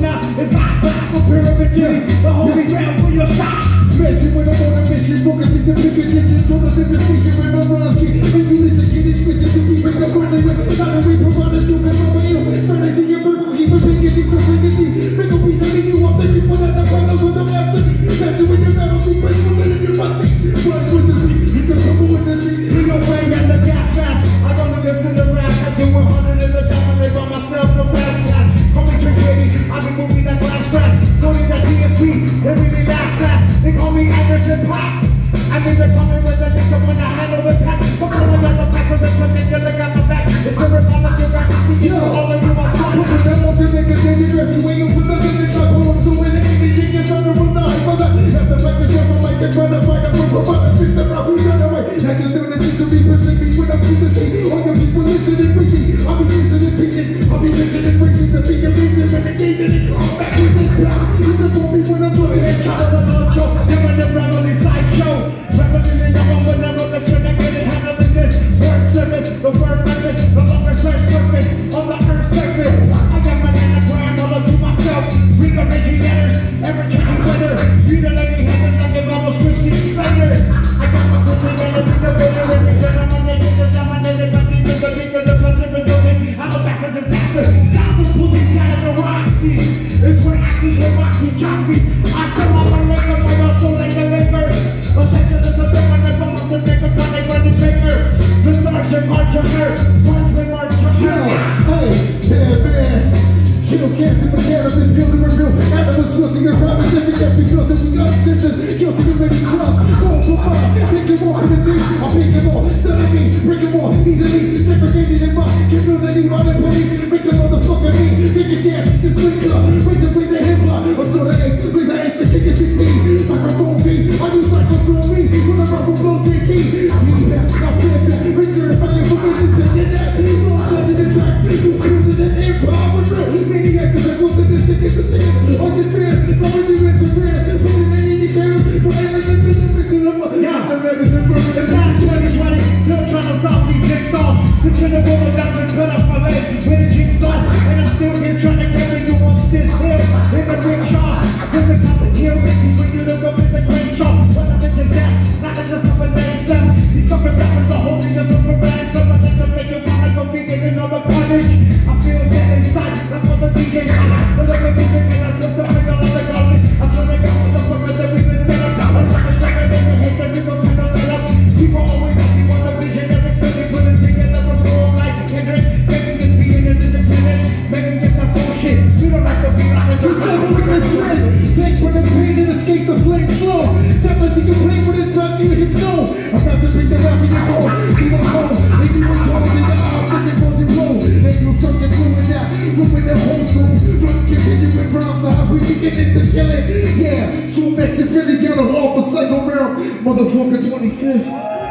Now it's my time for pyramid city. The holy grail for your shot. Messing when I'm on a mission, focusing the big attention to the devastation rubber like they try to fight up From my fist around, run away Like it's in the system, be pissing me when I feel the sea All your people listening, see I'll be listening, teaching I'll be mentioning phrases to be a reason When engaging in combat, blah He's a for me when I'm doing They it try to launch you. You're in the rebellion sideshow. Rebellion, you're over there on the trend. I'm getting handling this. Word service, the word purpose, the longer search purpose on the earth's surface. I got my anagram all to myself. Rearranging letters, ever changing weather. You It's where actors with Roxy chop me. I saw my up my muscle like a Lakers. Attention to the thing when I come up the nigga, got they running bigger. Lethargic, entrepreneur, punch me, march Yeah, hey, yeah, man. Kill cancer cannabis, peel to reveal Animals filthy and private living be filthy We uncensored, guilty ready to trust Going for mine, take it more for the team. I pick them all, selling me, break them all Easily, segregated in my community. The police, makes a motherfucker me. Take your chances, leg with jigsaw. And I'm still here trying to carry you on this hill in the rickshaw. Till the cops are here waiting for you to go visit Crenshaw. When I'm in your death, not just of a nation. These fucking rappers are holding us up for ransom. I like to make it wanna go vegan and all the. I feel flame slow Time to see you play with it, drop you hip no I'm about to bring the rap in your core. To the home If you were told in the eyes, second bulging blow. And you fucking doing that. Ruin the whole school. From continuing rhymes So how we beginning to kill it. Yeah, two Mexican Philly down the wall for Motherfucker 25th